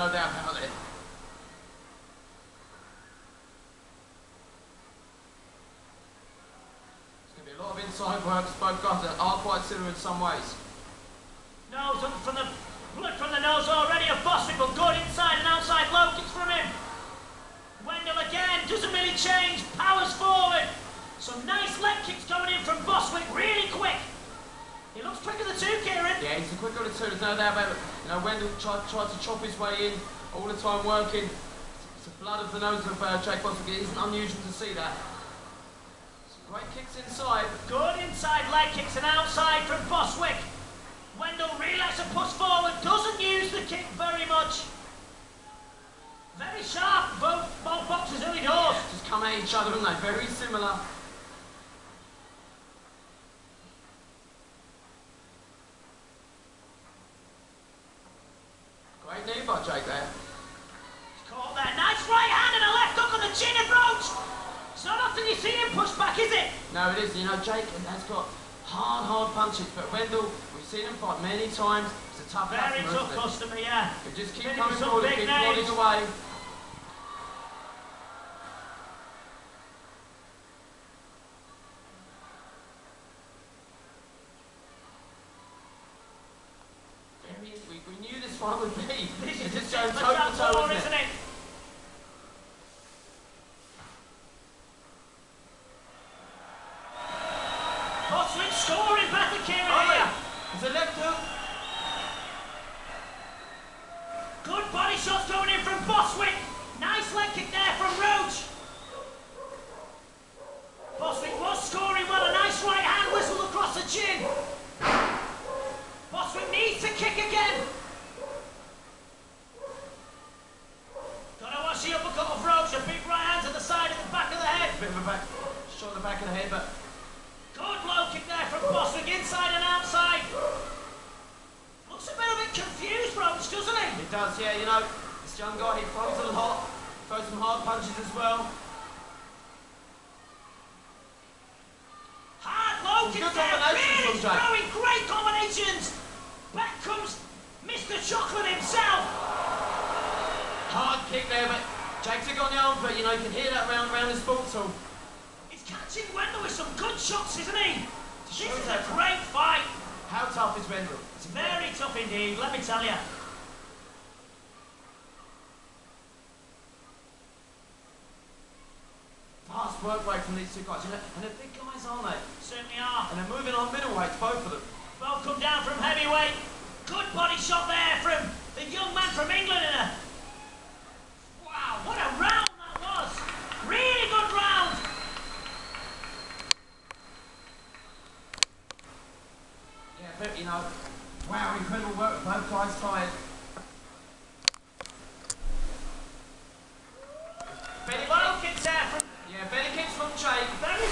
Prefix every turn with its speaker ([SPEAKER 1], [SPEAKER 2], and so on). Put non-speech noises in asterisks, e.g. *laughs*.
[SPEAKER 1] There's going to be a lot of inside work. Both guys that are quite similar in some ways.
[SPEAKER 2] Nose from the blood from the nose already A Bossicle. Good inside and outside low kicks from him. Wendell again doesn't really change. Powers forward. Some nice leg kicks coming in from Bostwick really quick. He looks quicker than two kicks.
[SPEAKER 1] Yeah, he's a quick of the two, there's no doubt about it. You know, Wendell tried, tried to chop his way in, all the time working. It's the blood of the nose of uh, Jake Bostwick. It isn't unusual to see that. Some great kicks inside.
[SPEAKER 2] Good inside leg kicks and outside from Bostwick. Wendell really and push forward, doesn't use the kick very much. Very sharp, both, both boxers early doors.
[SPEAKER 1] Just come at each other, and they? Very similar. Great knee by Jake there.
[SPEAKER 2] He's caught there. Nice right hand and a left hook on the chin and Roche. It's not often you see him push back, is it?
[SPEAKER 1] No, it is. You know, Jake has got hard, hard punches, but Wendell, we've seen him fight many times. It's a tough
[SPEAKER 2] Very
[SPEAKER 1] customer,
[SPEAKER 2] tough customer, yeah.
[SPEAKER 1] But just keep coming forward, keep plodding away. Very, we, we knew *laughs* this fight would be.
[SPEAKER 2] This is
[SPEAKER 1] just going toe to toe, isn't
[SPEAKER 2] isn't
[SPEAKER 1] it?
[SPEAKER 2] Scoring back at Kieran
[SPEAKER 1] Oh,
[SPEAKER 2] here.
[SPEAKER 1] It's a left hook.
[SPEAKER 2] Good body shots going in from Bostwick. Nice leg kick there from Roche. Bostwick was scoring well. A nice right hand whistle across the chin. Bostwick needs to kick again. Gotta watch the uppercut of Roche. A big right hand to the side of the back of the head.
[SPEAKER 1] Bit of a back, shot in the back of the head, but
[SPEAKER 2] Good low kick there from Bostwick, inside and outside. Looks a bit a bit confused, Roche, doesn't he?
[SPEAKER 1] it does, yeah, you know, this young guy, he throws a lot, throws some hard punches as well.
[SPEAKER 2] Hard low kick there, really throwing great combinations. Back comes Mr. Chocolate himself.
[SPEAKER 1] Hard kick there, but Jake took on the but you know, you can hear that round round his sports hall.
[SPEAKER 2] He's catching Wendell with some good shots, isn't he? This is a great fight.
[SPEAKER 1] How tough is Wendell?
[SPEAKER 2] It's very tough indeed, let me tell you.
[SPEAKER 1] Fast work rate from these two guys, you know, and they're big guys, aren't they?
[SPEAKER 2] Certainly are.
[SPEAKER 1] And they're moving on middleweights, both of them.
[SPEAKER 2] Both come down from heavyweight. Good body shot there from the young man from England. And a...
[SPEAKER 1] but you know, wow, incredible work, both guys fired. Benny Wilkins. Yeah, Benny Kins from Jake.